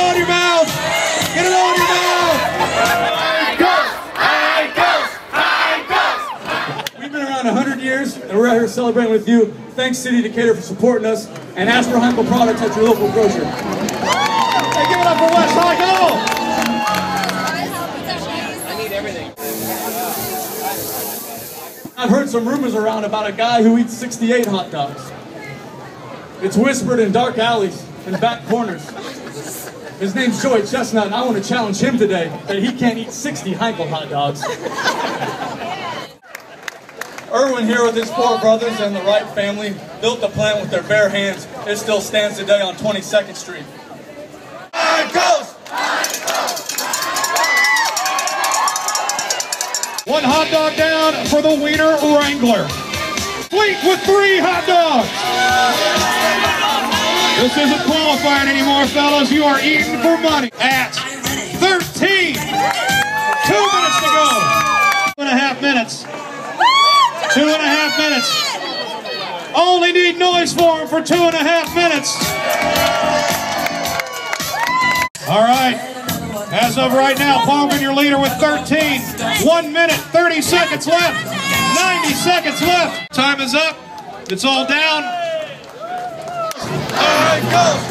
all in your mouth. Get it all in your mouth. High Ghost! High Ghost! High Ghost! We've been around 100 years, and we're out here celebrating with you. Thanks, City Decatur, for supporting us, and ask for Heinkel products at your local grocer. Hey, give it up for West Heinkel! I need everything. I've heard some rumors around about a guy who eats 68 hot dogs. It's whispered in dark alleys and back corners. His name's Joey Chestnut, and I want to challenge him today that he can't eat 60 Heinkel hot dogs. Irwin here with his four brothers and the Wright family built the plant with their bare hands. It still stands today on 22nd Street. Heinkels! One hot dog down for the Wiener Wrangler. Fleet with three hot dogs. This isn't anymore, fellas. You are eating for money. At 13. Two minutes to go. Two and a half minutes. Two and a half minutes. Only need noise for him for two and a half minutes. All right. As of right now, Palmer, your leader with 13. One minute, 30 seconds left. 90 seconds left. Time is up. It's all down. Heinkels! Heinkels!